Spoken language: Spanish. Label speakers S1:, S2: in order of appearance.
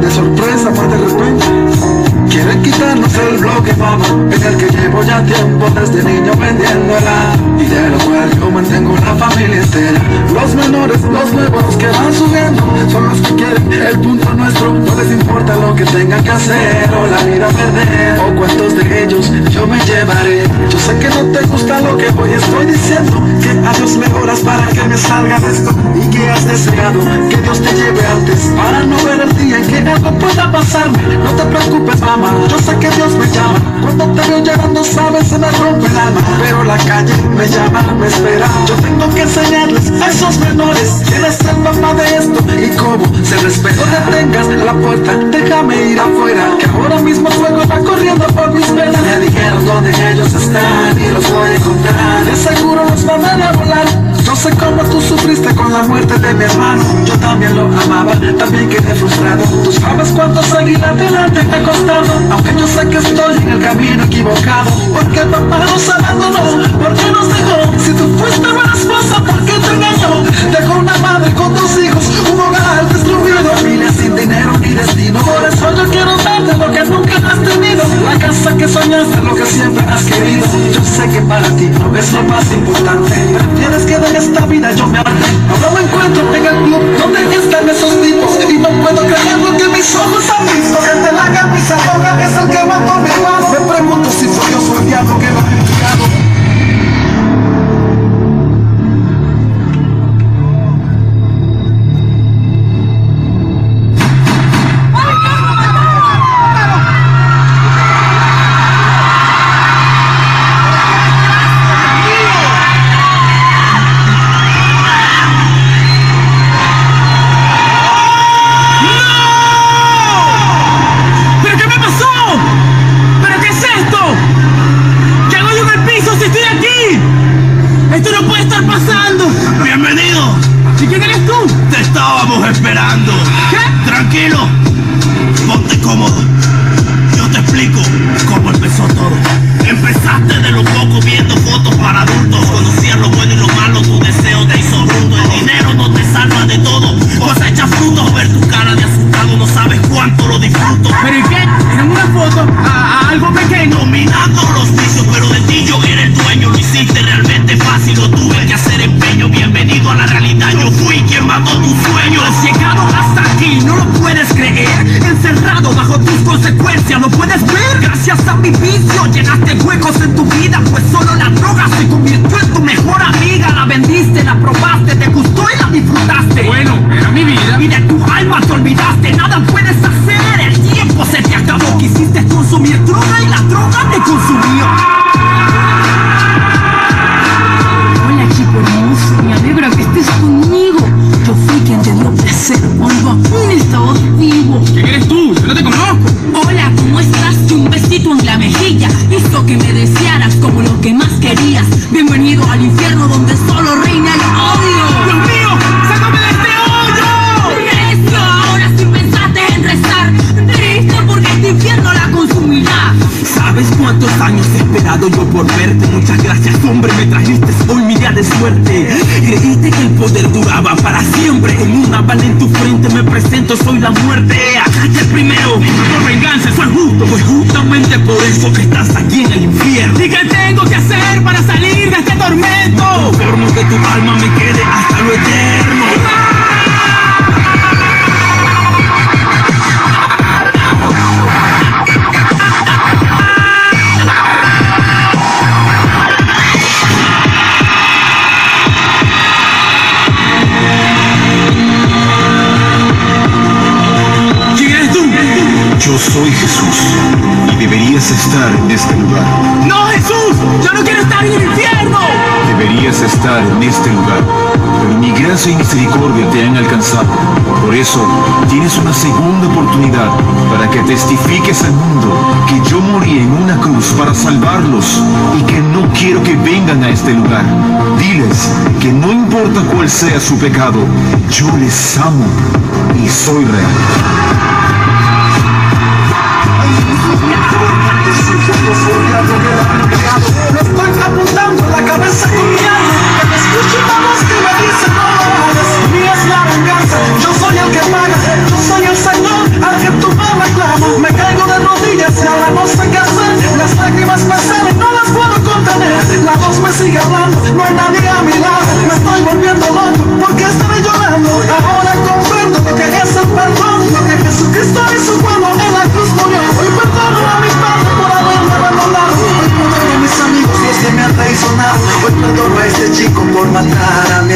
S1: De sorpresa, más de repente. Quieren quitarnos el bloque, mamá, en el que llevo ya tiempo desde niño vendiéndola Y de lo cual yo mantengo la familia entera. Los menores, los nuevos que van subiendo Son los que quieren el punto nuestro. No les importa lo que tengan que hacer O la vida perder. O cuántos de ellos yo me llevaré. Yo sé que no te gusta lo que hoy estoy diciendo salga de esto Y que has deseado que Dios te lleve antes. Para no ver el día en que algo pueda pasarme. No te preocupes mamá yo sé que Dios me llama. Cuando te veo llorando sabes se me rompe el alma. Pero la calle me llama, me espera. Yo tengo que enseñarles a esos menores Quién ser papá de esto y cómo se respeta No detengas la puerta, déjame ir afuera Que ahora mismo la muerte de mi hermano Yo también lo amaba, también quedé frustrado. Tú sabes cuánto seguir adelante te ha costado Aunque yo sé que estoy en el camino equivocado. Porque papá nos abandonó, porque nos dejó. Si tú fuiste buena esposa, ¿por qué te engañó? Dejó una lo Tienes que de esta vida yo me harté. Ahora me encuentro en el club donde están ¿Y
S2: quién eres tú?
S3: te estábamos esperando.
S2: ¿Qué?
S3: Tranquilo, ponte cómodo. Yo te explico cómo empezó todo. Empezaste de lo poco viendo fotos para adultos.
S2: 告诉你
S3: 啊 cuántos años he esperado yo por verte? Muchas gracias, hombre, me trajiste hoy mi día de suerte. Creíste que el poder duraba para siempre. En una bala en tu frente me presento, soy la muerte. El primero.
S4: Por venganza, es justo.
S3: Pues justamente por eso que estás aquí en el infierno.
S2: ¿Y qué tengo que hacer para salir de este tormento?
S3: Conformo que tu alma me quede hasta lo.
S5: Estar en este lugar. Pero mi gracia y misericordia te han alcanzado. Por eso tienes una segunda oportunidad para que testifiques al mundo que yo morí en una cruz para salvarlos y que no quiero que vengan a este lugar. Diles que no importa cuál sea su pecado, yo les amo y soy real.
S1: Rodillas y ahora no sé qué hacer Las lágrimas me salen, no las puedo contener. La voz me sigue hablando, no hay nadie a mi lado. Me estoy volviendo loco, porque estaré llorando. Ahora comprendo lo que es el perdón Lo que Jesucristo hizo cuando en la cruz murió. Hoy perdono a mi padre por haberme abandonado. Hoy perdono a mis amigos los que me han traicionado. Hoy perdono a este chico por matar a mi